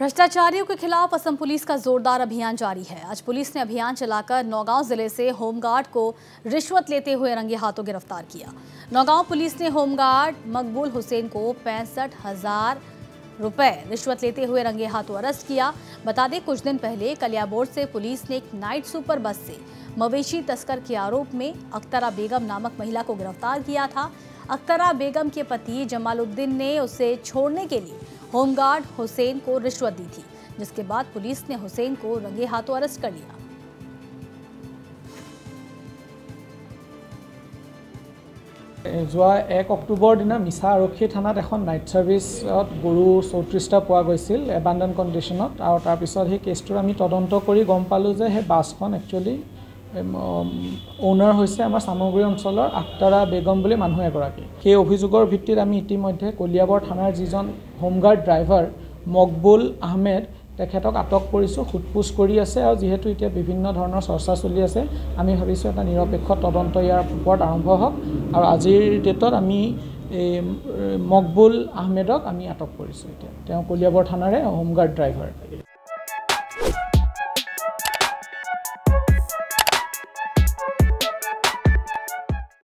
भ्रष्टाचारियों के खिलाफ असम पुलिस का जोरदार अभियान जारी है। आज पुलिस ने अभियान चलाकर नौगांव ज़िले से होमगार्ड को रिश्वत लेते हुए रंगे हाथों गिरफ़्तार किया। नौगांव पुलिस ने होमगार्ड मकबूल हुसैन को पैंसठ हज़ार रुपए रिश्वत लेते हुए रंगे हाथों अरेस्ट किया। बता दें, कुछ दिन पहले कलियाबोर्ड से पुलिस ने एक नाइट सुपर बस से मवेशी तस्कर के आरोप में अख्तरा बेगम नामक महिला को गिरफ़्तार किया था। अख्तरा बेगम के पति जमालुद्दीन ने उसे छोड़ने के लिए होमगार्ड हुसैन को रिश्वत दी थी जिसके बाद पुलिस ने हुसैन को रंगे हाथों अरेस्ट कर लिया যোৱা এক অক্টোবৰ দিনা মিছা আৰক্ষী থানাত এখন নাইট ছাৰ্ভিচত গৰু চৌত্ৰিছটা পোৱা গৈছিল এবাণ্ডন কণ্ডিশ্যনত আৰু তাৰপিছত সেই কেছটোৰ আমি তদন্ত কৰি গম পালোঁ যে সেই বাছখন একচুৱেলি অ'নাৰ হৈছে আমাৰ চামগুৰি অঞ্চলৰ আক্তাৰা বেগম বুলি মানুহ এগৰাকী। সেই অভিযোগৰ ভিত্তিত আমি ইতিমধ্যে কলিয়াবৰ থানাৰ যিজন হোমগাৰ্ড ড্ৰাইভাৰ মকবুল আহমেদ তেখেতক আটক কৰিছোঁ সোধপোছ কৰি আছে আৰু যিহেতু এতিয়া বিভিন্ন ধৰণৰ চৰ্চা চলি আছে আমি ভাবিছোঁ এটা নিৰপেক্ষ তদন্ত ইয়াৰ ওপৰত আৰম্ভ হওক আৰু আজিৰ ডেটত আমি এই মকবুল আহমেদক আমি আটক কৰিছোঁ এতিয়া। তেওঁ কলিয়াবৰ থানাৰে হোমগাৰ্ড ড্ৰাইভাৰ।